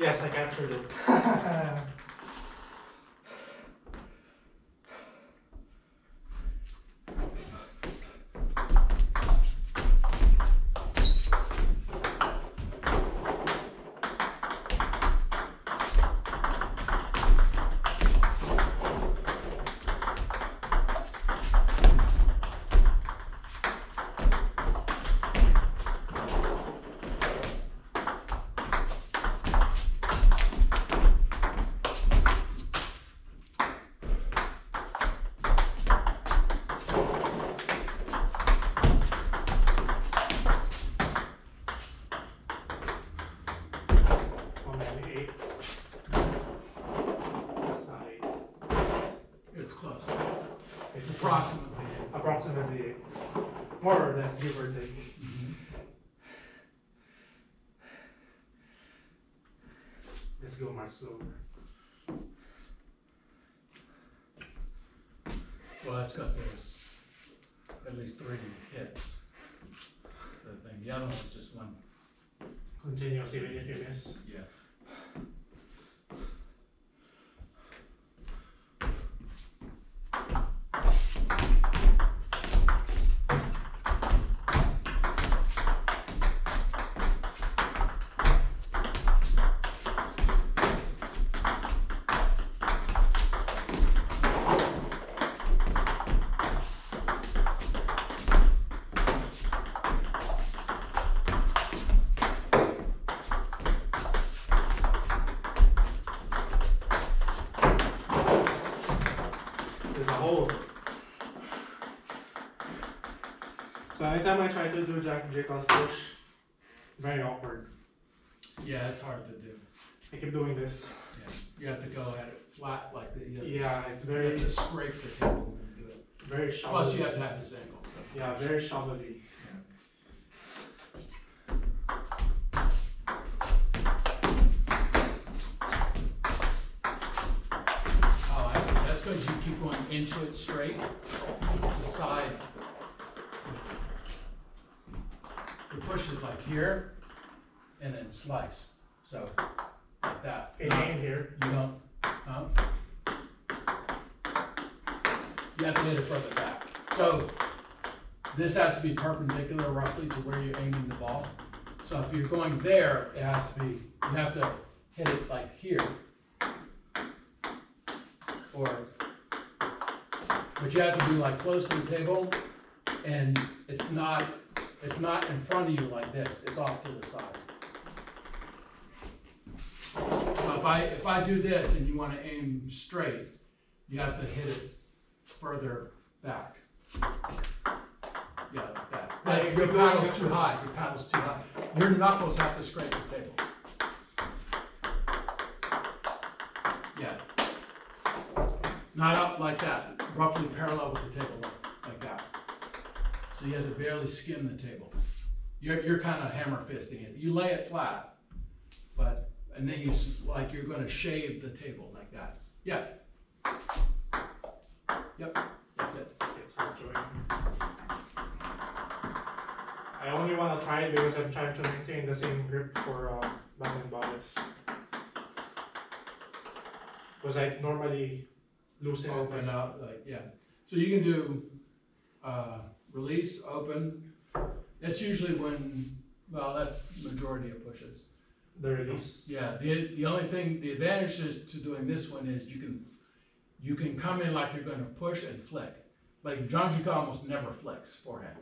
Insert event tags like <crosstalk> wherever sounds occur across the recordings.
Yes, I captured it. <laughs> Eight. That's not eight. It's close. It's Approximately. approximately eight. More or less, give or take. Mhm. Let's go much slower. Well, that's got those, at least three hits. The thing, the other one's just one. Continuous even if you miss. Yeah. There's a hole. So anytime I try to do Jack Jacobs push, very awkward. Yeah, it's hard to do. I keep doing this. Yeah, you have to go at it flat like the, you have to- Yeah, it's You very, have to scrape the table and do it. very Plus, you have to have this angle, so. Yeah, very shovelly. That's because you keep going into it straight, it's a side. The push is like here, and then slice, so, like that. It ain't here. You don't, huh? You have to hit it further back. So, this has to be perpendicular roughly to where you're aiming the ball. So if you're going there, it has to be, you have to hit it like here. Or, but you have to be like close to the table, and it's not, it's not in front of you like this, it's off to the side. So if I, if I do this and you wanna aim straight, you have to hit it further back. Yeah, like that. But your paddle's too high, your paddle's too high. Your knuckles have to scrape the table. Yeah. Not up like that, roughly parallel with the table, like- that. So you have to barely skim the table. You're, you're kinda hammer fisting it. You lay it flat, but, and then you, like you're gonna shave the table like that. Yeah. Yep, that's it. I only want to try it because I'm trying to maintain the same grip for uh, and bodies. Because I normally loosen it. Open up, like, yeah. So you can do, uh, release, open. That's usually when, well, that's majority of pushes. The release. Yeah, the, the only thing, the advantage is to doing this one is you can, you can come in like you're gonna push and flick. Like Zhang Jike almost never flicks forehand,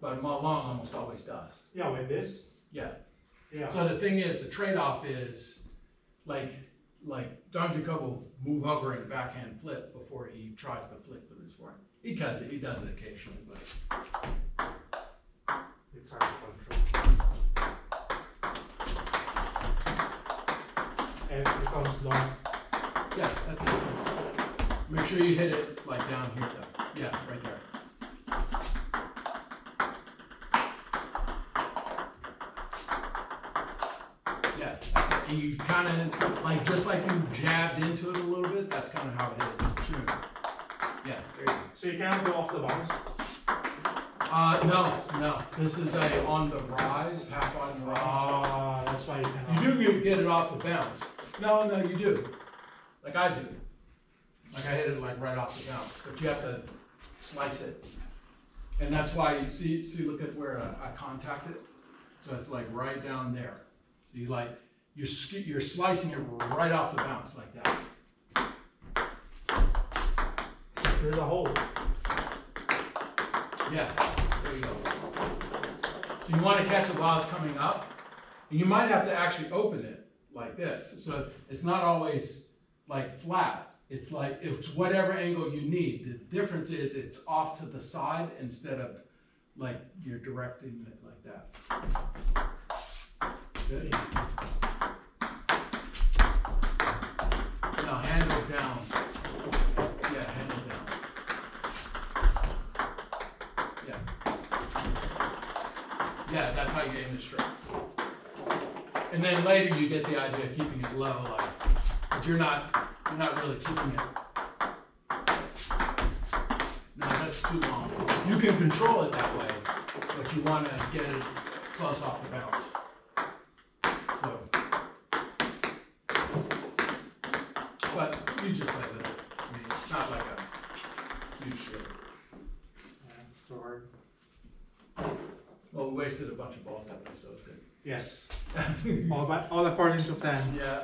but Ma Long almost always does. Yeah, with this. Yeah. Yeah. So the thing is, the trade-off is, like, like Zhang Jike will move over and backhand flip before he tries to flick with his forehand. He does it, he does it occasionally, but It's hard to control. And it becomes long. yeah, that's it. Make sure you hit it like down here though. Yeah, right there. Yeah, and you kind of, like, just like you jabbed into it a little bit, that's kind of how it is. Yeah, there you go. So you cannot go off the bounce. Uh, no, no, this is a on the rise, half on the rise. Ah, that's why you cannot. You do get it off the bounce. No, no, you do. Like I do. Like I hit it like right off the bounce, but you have to slice it. And that's why you see, see, look at where I, I contact it. So it's like right down there. You like, you're, you're slicing it right off the bounce like that. There's a hole. Yeah, there you go. So you want to catch it while it's coming up, and you might have to actually open it like this. So it's not always like flat. It's like it's whatever angle you need. The difference is it's off to the side instead of like you're directing it like that. Now handle it down. Yeah, handle down. Yeah. Yeah, that's how you aim the stroke. And then later you get the idea of keeping it low, like, but you're not, you're not really keeping it. No, that's too long. You can control it that way, but you wanna get it close off the bounce. So. But you just play with it. I mean, it's not like a huge deal. That's the word. Well, we wasted a bunch of balls that way, so it's good. Yes. <laughs> All about, all according to plan. Yeah.